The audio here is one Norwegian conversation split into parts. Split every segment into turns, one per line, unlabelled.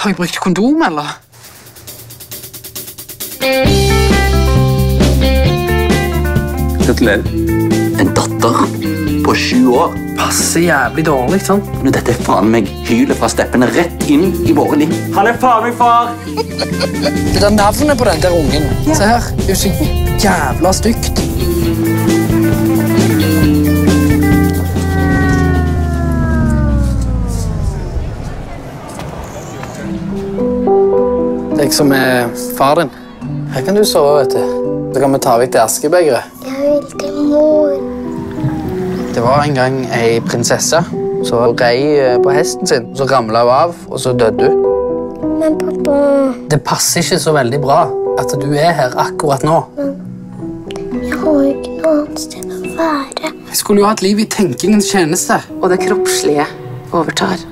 Har jeg brukt kondom, eller?
Gratulerer. En datter på sju år.
Passer jævlig dårlig, sant?
Men dette er faen meg hylet fra steppene rett inn i våre liv. Han er faen meg far!
Det er navnet på den der ungen. Se her. Det er jo så jævla stygt. Jeg som er far din. Her kan du sove, vet du. Så kan vi ta vekk det askebegeret.
Jeg vil til mor.
Det var en gang ei prinsesse som rei eh, på hesten sin. Så ramla hun av, og så døde hun.
Men pappa,
Det passer ikke så veldig bra at du er her akkurat nå.
jeg har jo ikke noe annet sted å være.
Jeg skulle jo hatt liv i tenkingens tjeneste.
Og det kroppslige overtar.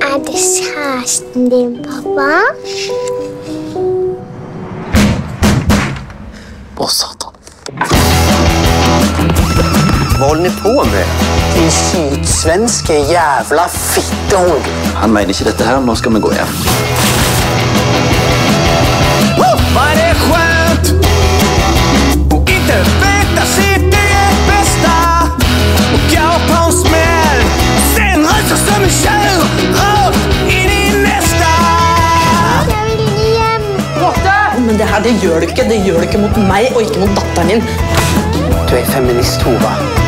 Er det kjæresten din, pappa?
Å, satan.
Hva holder ni på med?
Din sydsvenske jævla fitteunge.
Han mener ikke dette her. Nå skal vi gå hjem.
Var det skönt och inte veta sitt eget bästa och gå på en smäll sen rusa som en tjur rakt in i nästa
hjem.
Men det her, det gjør du ikke. Det gjør du ikke mot meg og ikke mot datteren din.
Du er feminist, Hova.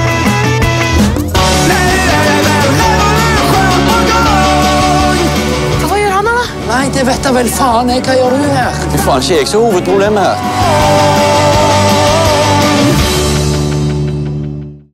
Hva gjør han, da?
Nei, det vet jeg vel faen jeg. Hva gjør du her?
Det er faen ikke jeg som er hovedproblemet her.